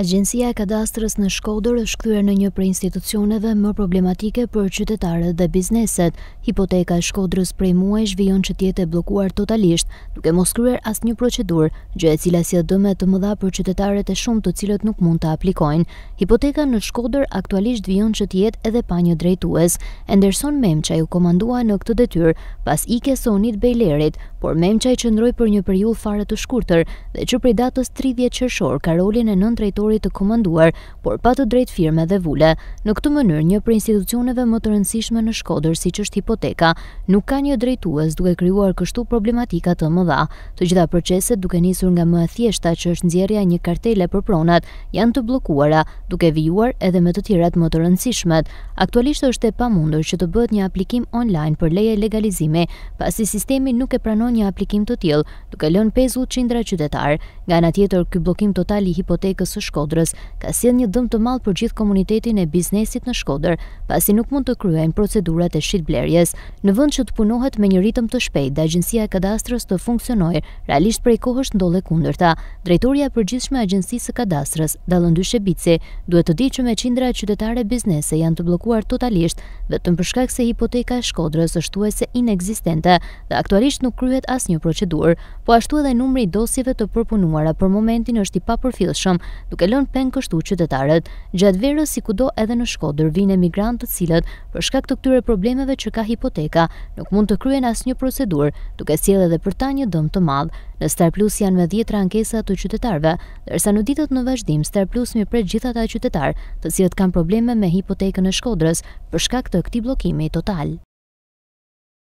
Agjencia e Kadastrës në Shkodër është kthyer në një prej institucioneve më problematike për qytetarët dhe bizneset. Hipoteka e Shkodrës prej muajsh vijon që të jetë e bllokuar totalisht, duke mos kryer asnjë procedurë, gjë e cila sjell dëme të mëdha për qytetarët e shumtë të cilët nuk mund të aplikojnë. Hipoteka në Shkodër aktualisht vijon që të jetë edhe pa një drejtues. Enderson Memçaj u komandua në këtë detyrë pas ikjes së Onid Bejlerit, por Memçaj qëndroi për një periudhë fare të shkurtër dhe që prej datës 30 qershor ka rolin e nëndrejtorit të komanduar, por pa të drejtë firme dhe vule. Në këtë mënyrë, një prej institucioneve më të rëndësishme në Shkodër siç është Hipoteka, nuk ka një drejtues duke krijuar kështu problematika të mëdha. Të gjitha proceset duke nisur nga më e thjeshta që është nxjerrja e një kartele për pronat, janë të bllokuara, duke vijuar edhe me të tjerat më të rëndësishmet. Aktualisht është e pamundur që të bëhet një aplikim online për leje legalizimi, pasi sistemi nuk e pranon një aplikim të tillë, duke lënë pezull qindra qytetarë. Nga ana tjetër, ky bllokim total i hipotekës së Shkodrës ka sjellë një dëm të madh për gjithë komunitetin e biznesit në Shkodër, pasi nuk mund të kryejnë procedurat e shitblerjes. Në vend që të punohet me një ritëm të shpejtë dhe Agjencia e Kadastrës të funksionojë, realisht prej kohësh ndodh e kundërta. Drejtorja e Përgjithshme e Agjencisë së Kadastrës, Dallëndyshe Bici, duhet të dijë që me qindra e qytetarë e biznese janë të bllokuar totalisht, vetëm për shkak se hipoteka e Shkodrës është thuajse inekzistente dhe aktualisht nuk kryhet asnjë procedurë. Po ashtu edhe numri i dosjeve të përpunuara për momentin është i papërfillshëm, duke lënë peng kështu qytetarët. Gjatë verës si kudo edhe në Shkodër vijnë emigrantë të cilët, për shkak të këtyre problemeve që ka hipoteka, nuk mund të kryejnë asnjë procedurë, duke sjellë edhe për ta një dëm të madh. Në Star Plus janë me dhjetëra ankesa të qytetarëve, ndërsa në ditët në vazhdim Star Plus mirëpret gjithë ata qytetarë, të cilët kanë probleme me hipotekën e Shkodrës, për shkak të këtij bllokimi total.